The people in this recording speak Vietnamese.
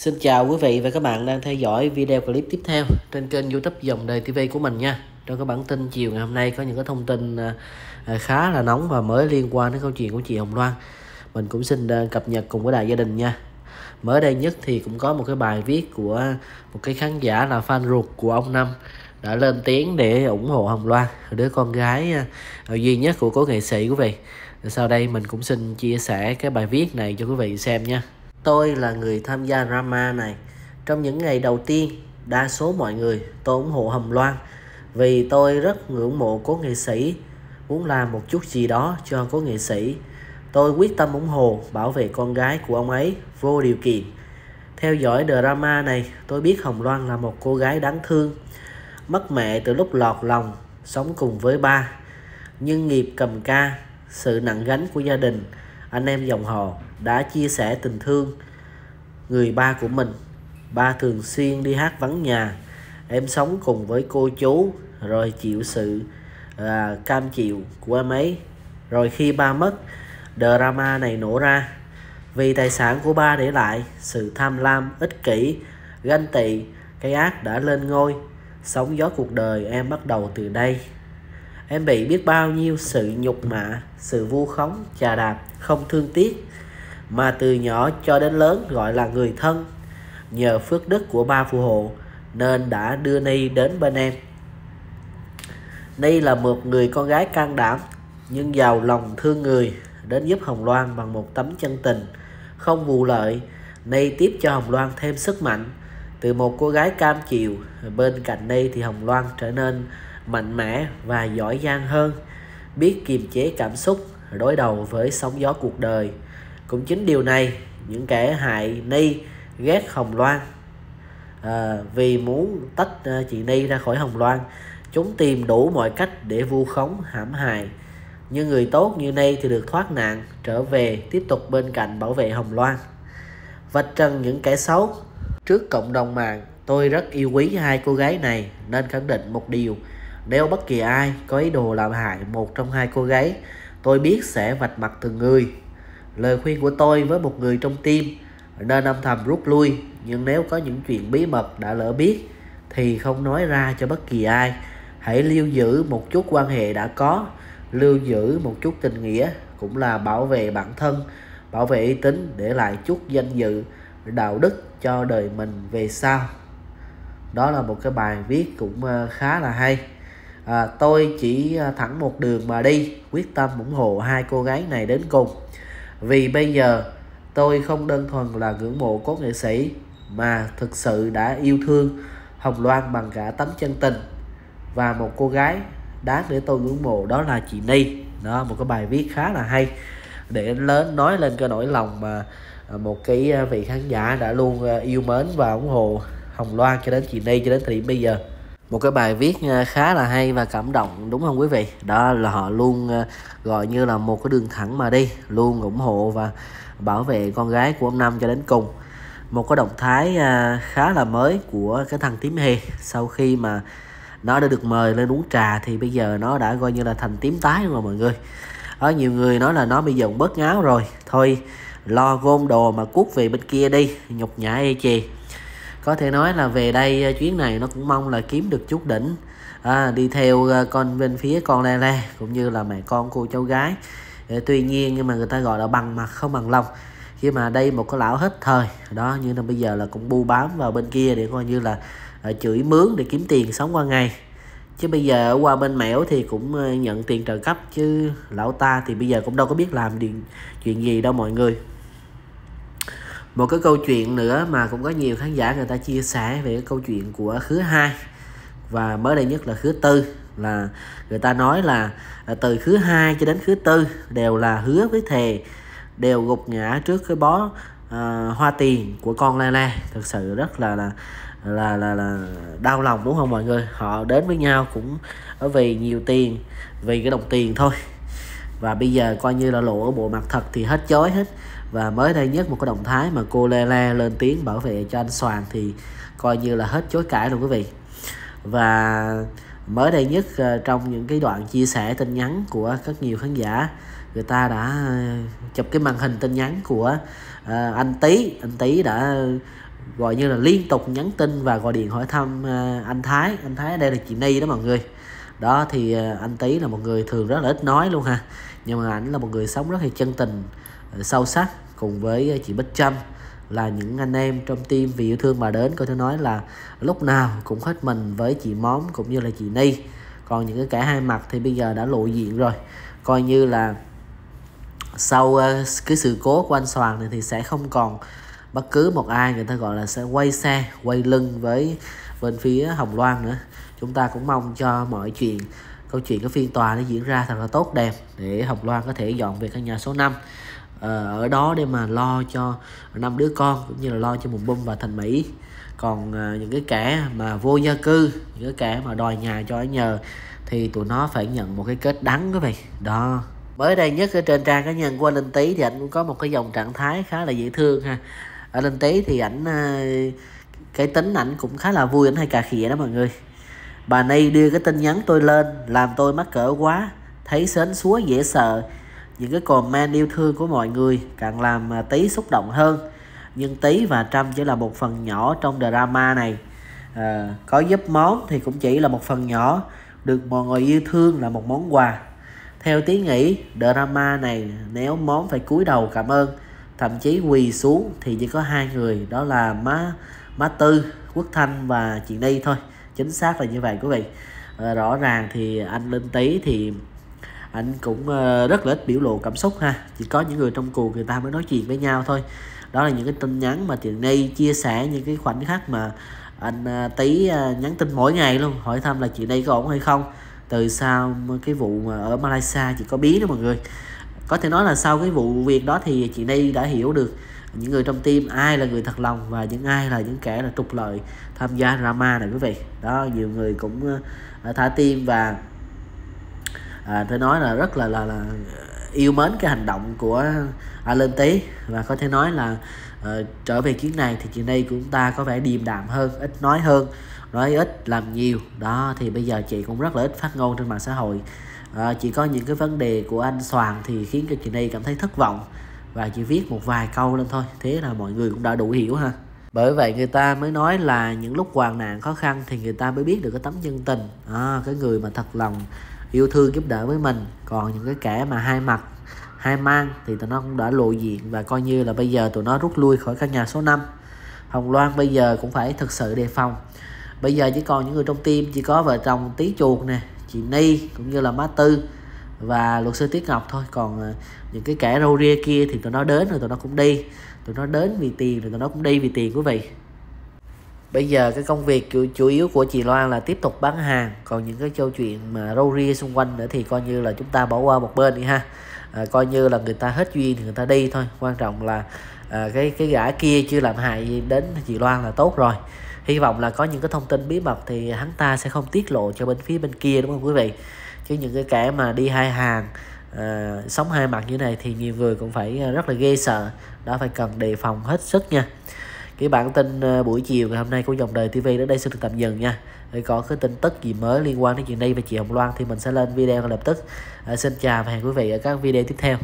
Xin chào quý vị và các bạn đang theo dõi video clip tiếp theo trên kênh youtube Dòng Đời TV của mình nha. Trong cái bản tin chiều ngày hôm nay có những cái thông tin à, à, khá là nóng và mới liên quan đến câu chuyện của chị Hồng Loan. Mình cũng xin à, cập nhật cùng với đại gia đình nha. Mới đây nhất thì cũng có một cái bài viết của một cái khán giả là fan ruột của ông Năm đã lên tiếng để ủng hộ Hồng Loan, đứa con gái duy nhất của cố nghệ sĩ quý vị. Sau đây mình cũng xin chia sẻ cái bài viết này cho quý vị xem nha. Tôi là người tham gia drama này. Trong những ngày đầu tiên, đa số mọi người tôi ủng hộ Hồng Loan vì tôi rất ngưỡng mộ cố nghệ sĩ, muốn làm một chút gì đó cho cố nghệ sĩ. Tôi quyết tâm ủng hộ bảo vệ con gái của ông ấy vô điều kiện. Theo dõi drama này, tôi biết Hồng Loan là một cô gái đáng thương, mất mẹ từ lúc lọt lòng, sống cùng với ba. Nhưng nghiệp cầm ca, sự nặng gánh của gia đình, anh em dòng họ đã chia sẻ tình thương người ba của mình. Ba thường xuyên đi hát vắng nhà. Em sống cùng với cô chú rồi chịu sự à, cam chịu của em ấy. Rồi khi ba mất, drama này nổ ra. Vì tài sản của ba để lại, sự tham lam, ích kỷ, ganh tị, cái ác đã lên ngôi. Sóng gió cuộc đời em bắt đầu từ đây. Em bị biết bao nhiêu sự nhục mạ, sự vu khống, chà đạp, không thương tiếc mà từ nhỏ cho đến lớn gọi là người thân. Nhờ phước đức của ba phù hộ nên đã đưa Ni đến bên em. Ni là một người con gái can đảm nhưng giàu lòng thương người đến giúp Hồng Loan bằng một tấm chân tình không vụ lợi. Ni tiếp cho Hồng Loan thêm sức mạnh. Từ một cô gái cam chịu bên cạnh Ni thì Hồng Loan trở nên mạnh mẽ và giỏi giang hơn, biết kiềm chế cảm xúc đối đầu với sóng gió cuộc đời. Cũng chính điều này, những kẻ hại Ni ghét Hồng Loan à, vì muốn tách ờ, chị Ni ra khỏi Hồng Loan. Chúng tìm đủ mọi cách để vu khống hãm hại. Nhưng người tốt như Ni thì được thoát nạn, trở về tiếp tục bên cạnh bảo vệ Hồng Loan. Vạch trần những kẻ xấu trước cộng đồng mạng, tôi rất yêu quý hai cô gái này nên khẳng định một điều. Nếu bất kỳ ai có ý đồ làm hại một trong hai cô gái, tôi biết sẽ vạch mặt từng người. Lời khuyên của tôi với một người trong tim nên âm thầm rút lui nhưng nếu có những chuyện bí mật đã lỡ biết thì không nói ra cho bất kỳ ai. Hãy lưu giữ một chút quan hệ đã có lưu giữ một chút tình nghĩa cũng là bảo vệ bản thân bảo vệ uy tín để lại chút danh dự đạo đức cho đời mình về sau. Đó là một cái bài viết cũng ờ, khá là hay à, tôi chỉ à, thẳng một đường mà đi quyết tâm ủng hộ hai cô gái này đến cùng. Vì bây giờ tôi không đơn thuần là ngưỡng mộ cốt nghệ sĩ mà thực sự đã yêu thương Hồng Loan bằng cả tấm chân tình. Và một cô gái đáng để tôi ngưỡng mộ đó là chị Ni. Đó một cái bài viết khá là hay để lớn nói lên cái nỗi lòng mà à, một cái à, vị khán giả đã luôn yêu mến và ủng hộ Hồng Loan cho đến chị Ni cho đến thời điểm bây giờ một cái bài viết ờ, khá là hay và cảm động, đúng không quý vị? Đó là họ luôn ờ, gọi như là một cái đường thẳng mà đi, luôn ủng hộ và bảo vệ con gái của ông Năm cho đến cùng. Một cái động thái ờ, khá là mới của cái thằng tím hề sau khi mà nó đã được mời lên uống trà thì bây giờ nó đã coi như là thành tím tái rồi mọi người. Ở nhiều người nói là nó bây giờ cũng bớt ngáo rồi. Thôi, lo gom đồ mà cuốc về bên kia đi, nhục nhã ê chì có thể nói là về đây ờ, chuyến này nó cũng mong là kiếm được chút đỉnh. À, đi theo ờ, con bên phía con le le cũng như là mẹ con cô cháu gái. Ờ, tuy nhiên nhưng mà người ta gọi là bằng mặt không bằng lòng. Khi mà đây một cái lão hết thời đó như là bây giờ là cũng bu bám vào bên kia để coi như là chửi mướn để kiếm tiền sống qua ngày. Chứ bây giờ qua bên mẻo thì cũng nhận tiền trợ cấp chứ lão ta thì bây giờ cũng đâu có biết làm chuyện chuyện gì đâu mọi người một cái câu chuyện nữa mà cũng có nhiều khán giả người ta chia sẻ về cái câu chuyện của khứa hai. Và mới đây nhất là khứa tư là người ta nói là à, từ khứa hai cho đến khứa tư đều là hứa với thề đều gục ngã trước cái bó uh, hoa tiền của con la la thực sự rất là là là là là đau lòng đúng không mọi người? Họ đến với nhau cũng vì nhiều tiền vì cái đồng tiền thôi. Và bây giờ coi như là lộ ở bộ mặt thật thì hết chối hết và mới đây nhất, một cái động thái mà cô Lê lên tiếng bảo vệ cho anh Soàn thì coi như là hết chối cãi luôn quý vị. Và mới đây nhất ờ, trong những cái đoạn chia sẻ tin nhắn của rất nhiều khán giả, người ta đã ờ, chụp cái màn hình tin nhắn của ờ, anh Tý. Anh Tý đã gọi như là liên tục nhắn tin và gọi điện hỏi thăm anh Thái. Anh Thái ở đây là chị Ni đó mọi người. Đó, thì anh Tý là một người thường rất là ít nói luôn ha nhưng mà ảnh là một người sống rất là chân tình ờ, sâu sắc cùng với ờ, chị Bích Trâm, là những anh em trong team vì yêu thương mà đến. Có thể nói là lúc nào cũng hết mình với chị Móm cũng như là chị Ni. Còn những cái cả hai mặt thì bây giờ đã lộ diện rồi. Coi như là sau ờ, cái sự cố của anh Soàn này thì sẽ không còn bất cứ một ai người ta gọi là sẽ quay xe, quay lưng với bên phía Hồng Loan nữa. Chúng ta cũng mong cho mọi chuyện câu chuyện cái phiên tòa nó diễn ra thật là tốt, đẹp để Hồng Loan có thể dọn về căn nhà số 5 ờ, ở đó để mà lo cho năm đứa con cũng như là lo cho Mùng Bum và Thành Mỹ. Còn ờ, những cái kẻ mà vô gia cư, những cái kẻ mà đòi nhà cho ở nhờ thì tụi nó phải nhận một cái kết đắng quý vị đó. Mới đây nhất ở trên trang cá nhân của anh Linh Tý thì anh cũng có một cái dòng trạng thái khá là dễ thương ha. Ở Linh Tý thì ảnh ờ, cái tính ảnh cũng khá là vui, ảnh hay cà khịa đó mọi người bà Ni đưa cái tin nhắn tôi lên làm tôi mắc cỡ quá. Thấy sến súa dễ sợ. Những cái comment yêu thương của mọi người càng làm à, tí xúc động hơn. Nhưng tí và trâm chỉ là một phần nhỏ trong drama này. À, có giúp món thì cũng chỉ là một phần nhỏ. Được mọi người yêu thương là một món quà. Theo tí nghĩ drama này nếu món phải cúi đầu cảm ơn thậm chí quỳ xuống thì chỉ có hai người đó là má má tư quốc thanh và chị ni thôi chính xác là như vậy quý vị. À, rõ ràng thì anh linh tý thì anh cũng ờ, rất là ít biểu lộ cảm xúc ha. Chỉ có những người trong cuộc người ta mới nói chuyện với nhau thôi. Đó là những cái tin nhắn mà chị nay chia sẻ những cái khoảnh khắc mà anh ờ, Tý tí nhắn tin mỗi ngày luôn hỏi thăm là chị đây có ổn hay không. Từ sau cái vụ mà ở Malaysia chị có bí đó mọi người. Có thể nói là sau cái vụ việc đó thì chị đây đã hiểu được những người trong team ai là người thật lòng và những ai là những kẻ là trục lợi tham gia drama này quý vị. Đó nhiều người cũng ờ, thả tim và à, tôi nói là rất là là, là ờ, yêu mến cái hành động của Alan Tý và có thể nói là uh, trở về chuyến này thì chuyện đây của chúng ta có vẻ điềm đạm hơn ít nói hơn nói ít làm nhiều. Đó thì bây giờ chị cũng rất là ít phát ngôn trên mạng xã hội. Uh, chỉ có những cái vấn đề của anh Soàn thì khiến cho chị đây cảm thấy thất vọng và chỉ viết một vài câu lên thôi thế là mọi người cũng đã đủ hiểu ha. Bởi vậy người ta mới nói là những lúc hoàn nạn khó khăn thì người ta mới biết được cái tấm chân tình. À, cái người mà thật lòng yêu thương giúp đỡ với mình. Còn những cái kẻ mà hai mặt hai mang thì tụi nó cũng đã lộ diện và coi như là bây giờ tụi nó rút lui khỏi căn nhà số 5 Hồng Loan bây giờ cũng phải thực sự đề phòng. Bây giờ chỉ còn những người trong tim chỉ có vợ chồng tí chuột nè chị Ni cũng như là má Tư và luật sư Tiết Ngọc thôi còn ờ, những cái kẻ râu ria kia thì tụi nó đến rồi tụi nó cũng đi. Tụi nó đến vì tiền rồi tụi nó cũng đi vì tiền quý vị. Bây giờ cái công việc chủ, chủ yếu của chị Loan là tiếp tục bán hàng còn những cái câu chuyện mà râu ria xung quanh nữa thì coi như là chúng ta bỏ qua một bên đi ha. À, coi như là người ta hết duyên thì người ta đi thôi. Quan trọng là à, cái cái gã kia chưa làm hại gì đến chị Loan là tốt rồi. Hy vọng là có những cái thông tin bí mật thì hắn ta sẽ không tiết lộ cho bên phía bên kia đúng không quý vị? Chứ những cái kẻ mà đi hai hàng à, sống hai mặt như này thì nhiều người cũng phải ờ, rất là ghê sợ. Đó phải cần đề phòng hết sức nha. Cái bản tin ờ, buổi chiều ngày hôm nay của dòng đời TV đến đây xin được tạm dừng nha. Để có cái tin tức gì mới liên quan đến chuyện này và chị Hồng Loan thì mình sẽ lên video ngay lập tức. À, xin chào và hẹn quý vị ở các video tiếp theo.